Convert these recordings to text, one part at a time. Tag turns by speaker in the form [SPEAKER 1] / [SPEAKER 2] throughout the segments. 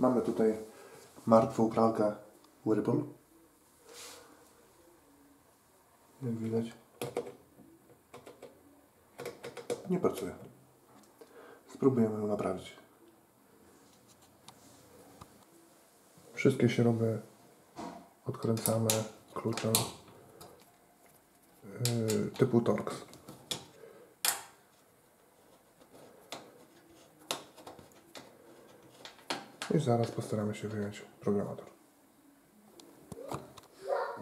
[SPEAKER 1] Mamy tutaj martwą pralkę Whirlpool. Jak widać. Nie pracuje. Spróbujemy ją naprawić. Wszystkie śruby odkręcamy kluczem yy, typu Torx. I zaraz postaramy się wyjąć programator.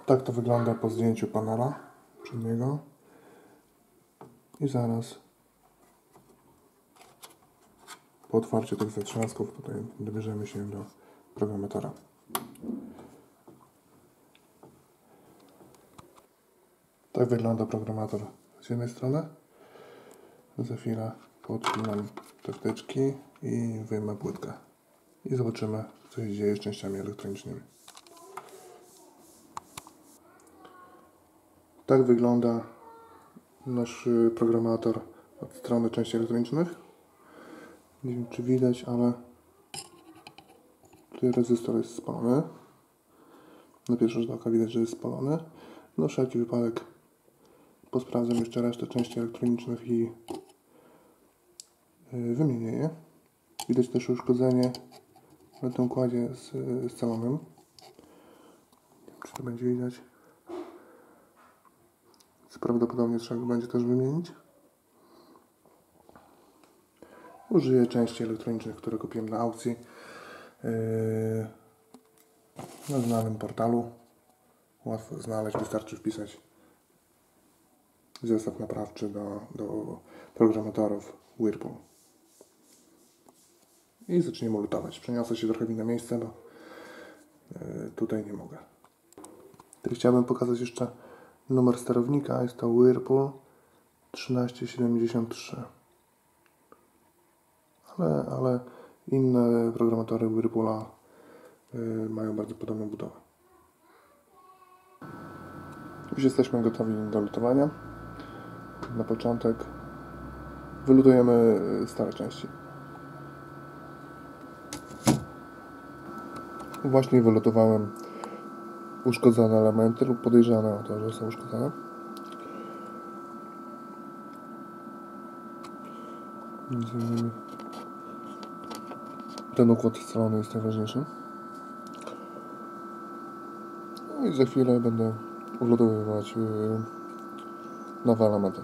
[SPEAKER 1] Tak to wygląda po zdjęciu panela przedniego. I zaraz po otwarciu tych zatrzasków tutaj dobierzemy się do programatora. Tak wygląda programator z jednej strony. Za chwilę podpinam te wtyczki i wyjmę płytkę. I zobaczymy, co się dzieje z częściami elektronicznymi. Tak wygląda nasz y, programator od strony części elektronicznych. Nie wiem, czy widać, ale tutaj rezystor jest spalony. Na pierwszy rzut oka widać, że jest spalony. Na wszelki wypadek posprawdzam jeszcze resztę części elektronicznych i y, wymienię je. Widać też uszkodzenie na tym układzie z, z. Nie wiem, czy to będzie widać. Co prawdopodobnie trzeba go będzie też wymienić. Użyję części elektronicznych, które kupiłem na aukcji yy, na znanym portalu. Łatwo znaleźć, wystarczy wpisać zestaw naprawczy do, do programatorów Whirlpool. I zaczniemy lutować. Przeniosę się trochę w inne miejsce, bo yy, tutaj nie mogę. Chciałbym pokazać jeszcze numer sterownika. Jest to Whirlpool 1373. Ale, ale inne programatory Whirlpoola yy, mają bardzo podobną budowę. Już jesteśmy gotowi do lutowania. Na początek wylutujemy stare części. Właśnie wylutowałem uszkodzone elementy lub podejrzane o to, że są uszkodzone. Między ten układ scalony jest najważniejszy. No i za chwilę będę wlutowywać yy, nowe elementy.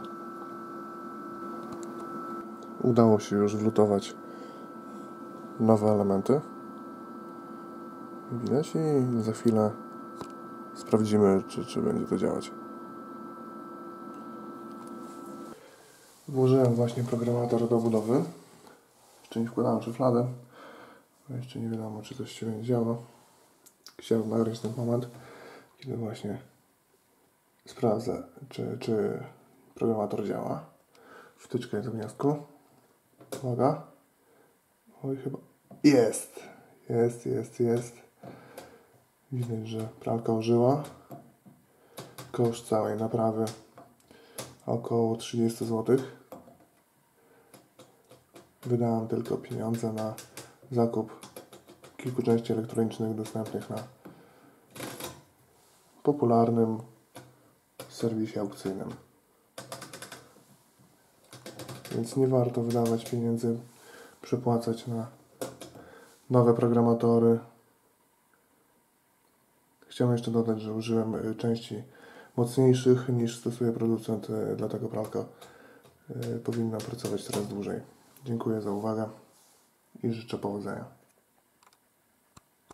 [SPEAKER 1] Udało się już wlutować nowe elementy. Widać i za chwilę sprawdzimy, czy, czy będzie to działać. Włożyłem właśnie programator do budowy. Jeszcze nie wkładałem szufladę. Jeszcze nie wiadomo, czy coś się będzie działo. Chciałem nagrać ten moment, kiedy właśnie sprawdzę, czy, czy programator działa. Wtyczka jest w gniazdku. Uwaga. Oj, chyba. Jest! Jest, jest, jest. Widać, że pralka użyła. Koszt całej naprawy około 30 zł. Wydałem tylko pieniądze na zakup kilku części elektronicznych dostępnych na popularnym serwisie aukcyjnym. Więc nie warto wydawać pieniędzy, przepłacać na nowe programatory. Chciałem jeszcze dodać, że użyłem y, części mocniejszych niż stosuje producent, y, dlatego pralka y, powinna pracować coraz dłużej. Dziękuję za uwagę i życzę powodzenia.